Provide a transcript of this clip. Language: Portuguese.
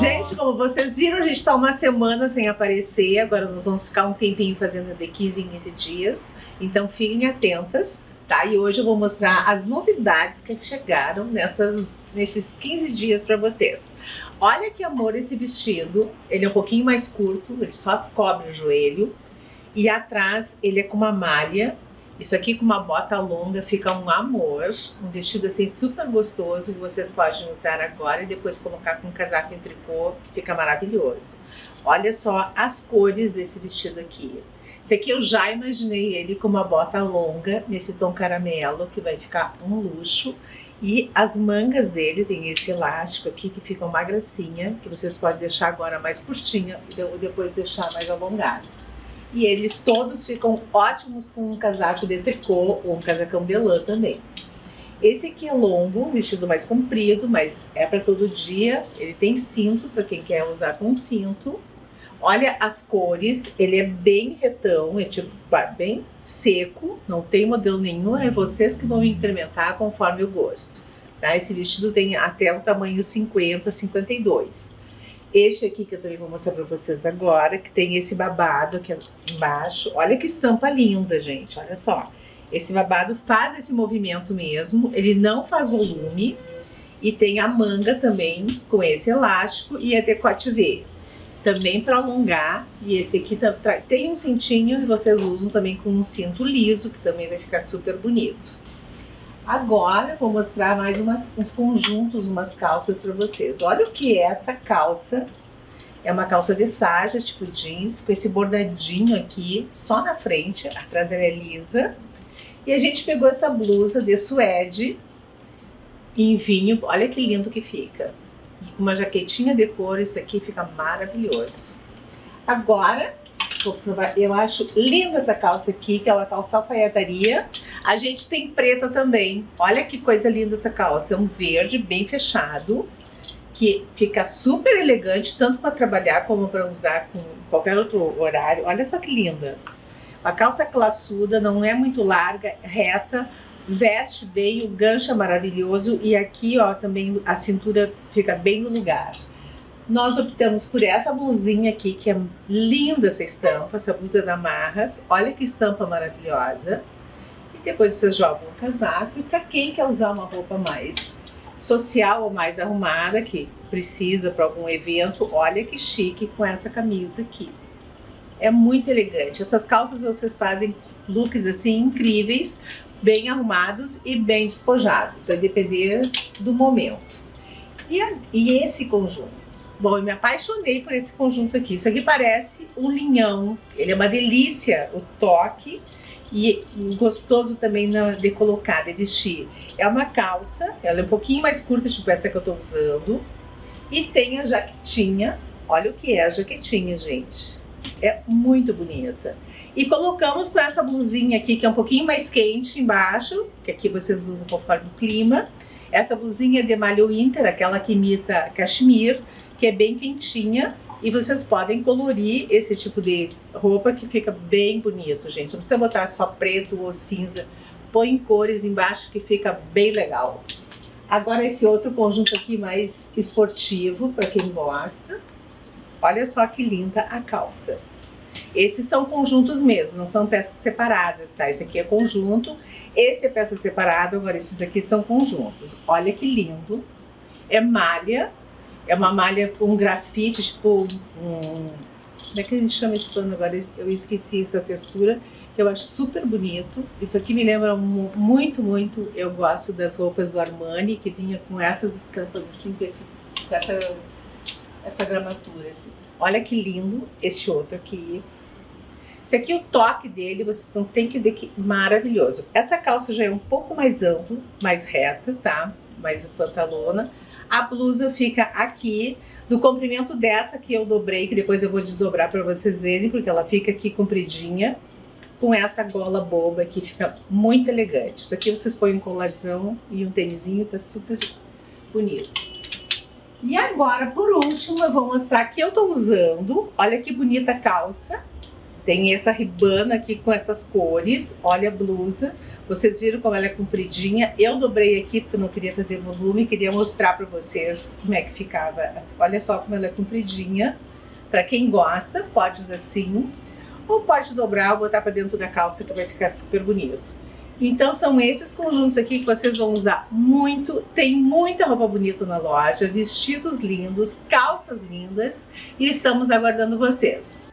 Gente, como vocês viram, a gente está uma semana sem aparecer. Agora nós vamos ficar um tempinho fazendo de 15 em 15 dias. Então fiquem atentas, tá? E hoje eu vou mostrar as novidades que chegaram nessas, nesses 15 dias para vocês. Olha que amor esse vestido. Ele é um pouquinho mais curto, ele só cobre o joelho. E atrás ele é com uma malha isso aqui com uma bota longa fica um amor, um vestido assim super gostoso que vocês podem usar agora e depois colocar com um casaco em tricô que fica maravilhoso. Olha só as cores desse vestido aqui. Esse aqui eu já imaginei ele com uma bota longa nesse tom caramelo que vai ficar um luxo. E as mangas dele tem esse elástico aqui que fica uma gracinha, que vocês podem deixar agora mais curtinha e depois deixar mais alongado e eles todos ficam ótimos com um casaco de tricô ou um casacão de lã também. Esse aqui é longo, um vestido mais comprido, mas é para todo dia. Ele tem cinto para quem quer usar com cinto. Olha as cores, ele é bem retão, é tipo bem seco, não tem modelo nenhum, é vocês que vão incrementar conforme o gosto. Tá? Esse vestido tem até o tamanho 50, 52. Este aqui que eu também vou mostrar para vocês agora, que tem esse babado aqui embaixo. Olha que estampa linda, gente, olha só. Esse babado faz esse movimento mesmo, ele não faz volume. E tem a manga também com esse elástico e a decote V. Também para alongar. E esse aqui tem um cintinho e vocês usam também com um cinto liso, que também vai ficar super bonito. Agora vou mostrar mais umas, uns conjuntos, umas calças para vocês. Olha o que é essa calça. É uma calça de sarja, tipo jeans, com esse bordadinho aqui, só na frente. Atrás ela é lisa. E a gente pegou essa blusa de suede em vinho. Olha que lindo que fica. Com uma jaquetinha de cor, isso aqui fica maravilhoso. Agora, Vou provar. Eu acho linda essa calça aqui, que é uma calça alfaiataria. A gente tem preta também. Olha que coisa linda essa calça. É um verde bem fechado, que fica super elegante, tanto para trabalhar como para usar com qualquer outro horário. Olha só que linda. A calça classuda, não é muito larga, reta, veste bem, o gancho é maravilhoso e aqui, ó, também a cintura fica bem no lugar. Nós optamos por essa blusinha aqui, que é linda essa estampa, essa blusa da Marras. Olha que estampa maravilhosa. Depois vocês jogam o casaco. E para quem quer usar uma roupa mais social ou mais arrumada, que precisa para algum evento, olha que chique com essa camisa aqui. É muito elegante. Essas calças vocês fazem looks assim incríveis, bem arrumados e bem despojados. Vai depender do momento. E, e esse conjunto? Bom, eu me apaixonei por esse conjunto aqui. Isso aqui parece um linhão. Ele é uma delícia, o toque. E gostoso também de colocar, de vestir. É uma calça, ela é um pouquinho mais curta, tipo essa que eu tô usando. E tem a jaquetinha. Olha o que é a jaquetinha, gente. É muito bonita. E colocamos com essa blusinha aqui, que é um pouquinho mais quente embaixo, que aqui vocês usam conforme o clima. Essa blusinha é de malho inter, aquela que imita cachemir que é bem quentinha e vocês podem colorir esse tipo de roupa que fica bem bonito, gente. Não precisa botar só preto ou cinza. Põe cores embaixo que fica bem legal. Agora esse outro conjunto aqui mais esportivo, para quem gosta. Olha só que linda a calça. Esses são conjuntos mesmo, não são peças separadas, tá? Esse aqui é conjunto, esse é peça separada, agora esses aqui são conjuntos. Olha que lindo. É malha, é uma malha com grafite, tipo como é que a gente chama esse pano agora? Eu esqueci essa textura, eu acho super bonito. Isso aqui me lembra muito, muito. Eu gosto das roupas do Armani, que vinha com essas estampas assim, com, esse, com essa, essa gramatura. Assim. Olha que lindo este outro aqui. Esse aqui, o toque dele, vocês não tem que ver que maravilhoso. Essa calça já é um pouco mais ampla, mais reta, tá? Mais pantalona. A blusa fica aqui, do comprimento dessa que eu dobrei, que depois eu vou desdobrar para vocês verem, porque ela fica aqui compridinha, com essa gola boba que fica muito elegante. Isso aqui vocês põem um colarzão e um tênisinho, tá super bonito. E agora, por último, eu vou mostrar que eu tô usando, olha que bonita calça, Tem essa ribana aqui com essas cores. Olha a blusa. Vocês viram como ela é compridinha. Eu dobrei aqui porque eu não queria fazer volume. Queria mostrar para vocês como é que ficava. Olha só como ela é compridinha. Para quem gosta, pode usar assim. Ou pode dobrar ou botar para dentro da calça que vai ficar super bonito. Então são esses conjuntos aqui que vocês vão usar muito. Tem muita roupa bonita na loja, vestidos lindos, calças lindas e estamos aguardando vocês.